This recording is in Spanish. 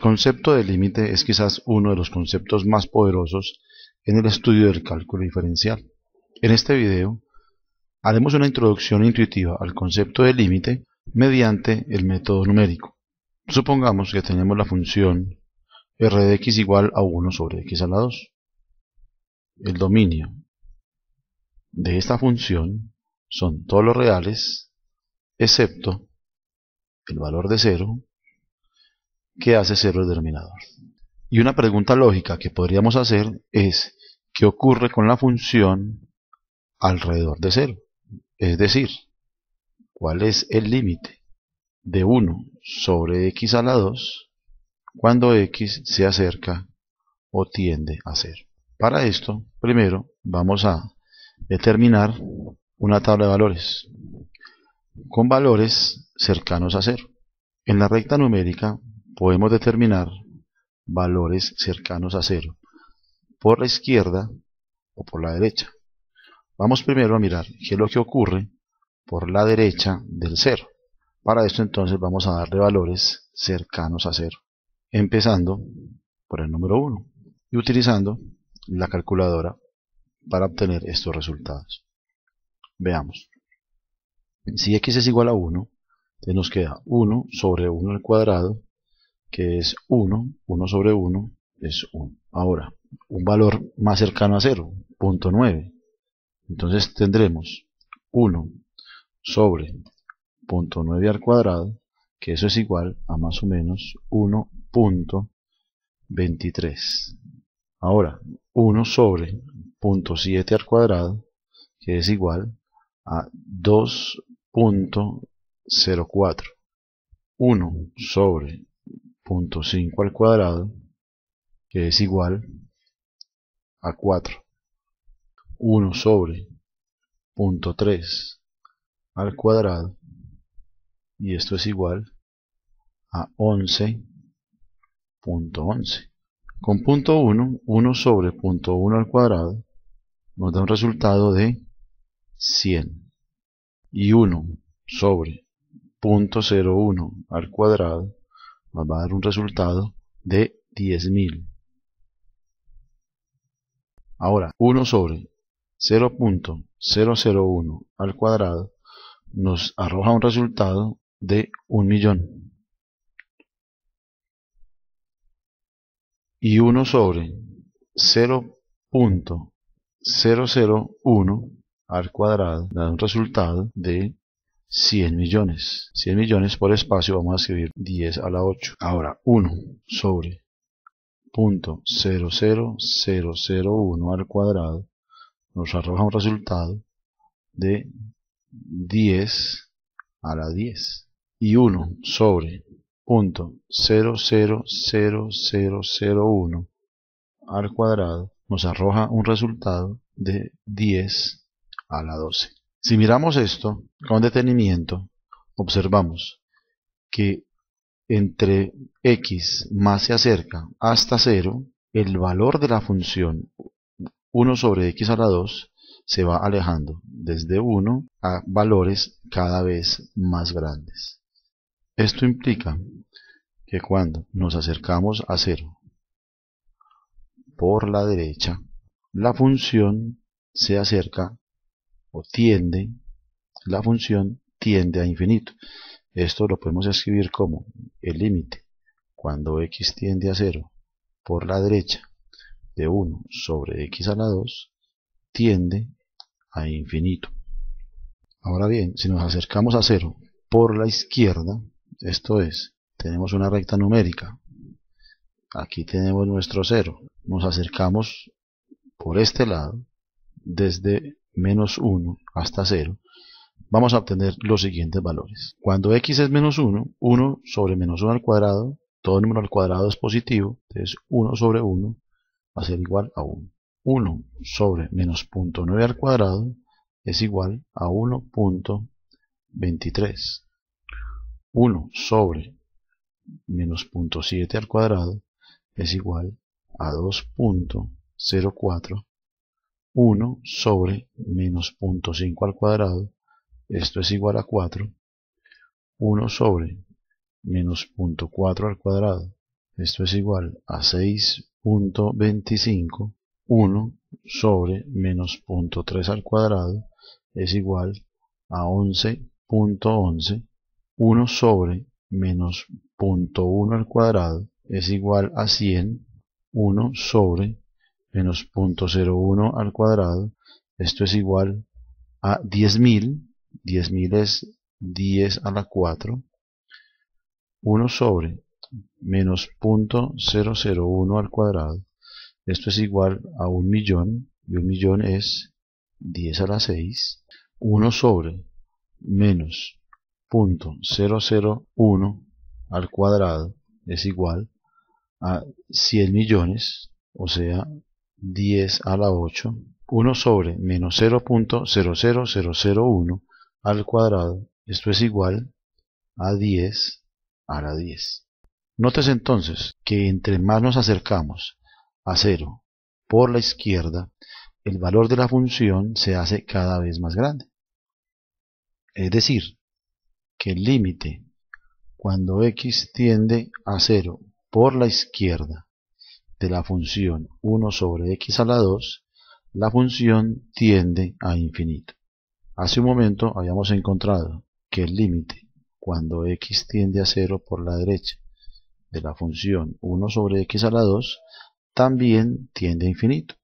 concepto de límite es quizás uno de los conceptos más poderosos en el estudio del cálculo diferencial. En este video haremos una introducción intuitiva al concepto de límite mediante el método numérico. Supongamos que tenemos la función r de x igual a 1 sobre x a la 2. El dominio de esta función son todos los reales excepto el valor de 0 que hace 0 el denominador. Y una pregunta lógica que podríamos hacer es ¿qué ocurre con la función alrededor de 0? Es decir, ¿cuál es el límite de 1 sobre x a la 2 cuando x se acerca o tiende a 0? Para esto, primero vamos a determinar una tabla de valores con valores cercanos a 0. En la recta numérica podemos determinar valores cercanos a 0 por la izquierda o por la derecha. Vamos primero a mirar qué es lo que ocurre por la derecha del 0. Para esto entonces vamos a darle valores cercanos a 0, empezando por el número 1 y utilizando la calculadora para obtener estos resultados. Veamos. Si x es igual a 1, entonces nos queda 1 sobre 1 al cuadrado, que es 1, 1 sobre 1 es 1. Ahora, un valor más cercano a 0, 0.9. Entonces tendremos 1 sobre 0.9 al cuadrado, que eso es igual a más o menos 1.23. Ahora, 1 sobre 0.7 al cuadrado, que es igual a 2.04. 1 sobre 0.5 al cuadrado, que es igual a 4. 1 sobre 0.3 al cuadrado y esto es igual a 11.11. Con punto 1, 1 sobre punto 1 al cuadrado nos da un resultado de 100 y 1 sobre punto 01 al cuadrado nos va a dar un resultado de 10.000. Ahora, 1 sobre 0.001 al cuadrado nos arroja un resultado de un millón. Y 1 sobre 0.001 al cuadrado da un resultado de 100 millones. 100 millones por espacio vamos a escribir 10 a la 8. Ahora 1 sobre 0.00001 al cuadrado nos arroja un resultado de 10 a la 10 y 1 sobre punto 0.00001 al cuadrado nos arroja un resultado de 10 a la 12. Si miramos esto con detenimiento, observamos que entre x más se acerca hasta 0, el valor de la función 1 sobre x a la 2 se va alejando desde 1 a valores cada vez más grandes. Esto implica que cuando nos acercamos a 0 por la derecha, la función se acerca tiende, la función tiende a infinito. Esto lo podemos escribir como el límite cuando x tiende a 0 por la derecha de 1 sobre x a la 2 tiende a infinito. Ahora bien, si nos acercamos a 0 por la izquierda, esto es, tenemos una recta numérica, aquí tenemos nuestro 0, nos acercamos por este lado, desde menos 1 hasta 0, vamos a obtener los siguientes valores. Cuando x es menos 1, 1 sobre menos 1 al cuadrado, todo número al cuadrado es positivo, entonces 1 sobre 1 va a ser igual a 1. 1 sobre menos 0.9 al cuadrado es igual a 1.23. 1 sobre menos 0.7 al cuadrado es igual a 2.04. 1 sobre menos 0.5 al cuadrado esto es igual a 4, 1 sobre menos 0.4 al cuadrado, esto es igual a 6.25, 1 sobre menos 0.3 al cuadrado es igual a 11.11, 1 sobre menos 0.1 al cuadrado es igual a 100, 1 sobre menos 0.01 al cuadrado, esto es igual a 10.000, 10.000 es 10 a la 4, 1 sobre menos 0.001 al cuadrado, esto es igual a un millón, y un millón es 10 a la 6, 1 sobre menos 0.001 al cuadrado es igual a 100 millones, o sea, 10 a la 8, 1 sobre menos 0.00001 al cuadrado, esto es igual a 10 a la 10. Notes entonces que entre más nos acercamos a 0 por la izquierda, el valor de la función se hace cada vez más grande. Es decir, que el límite cuando x tiende a 0 por la izquierda de la función 1 sobre x a la 2, la función tiende a infinito. Hace un momento habíamos encontrado que el límite cuando x tiende a 0 por la derecha de la función 1 sobre x a la 2 también tiende a infinito.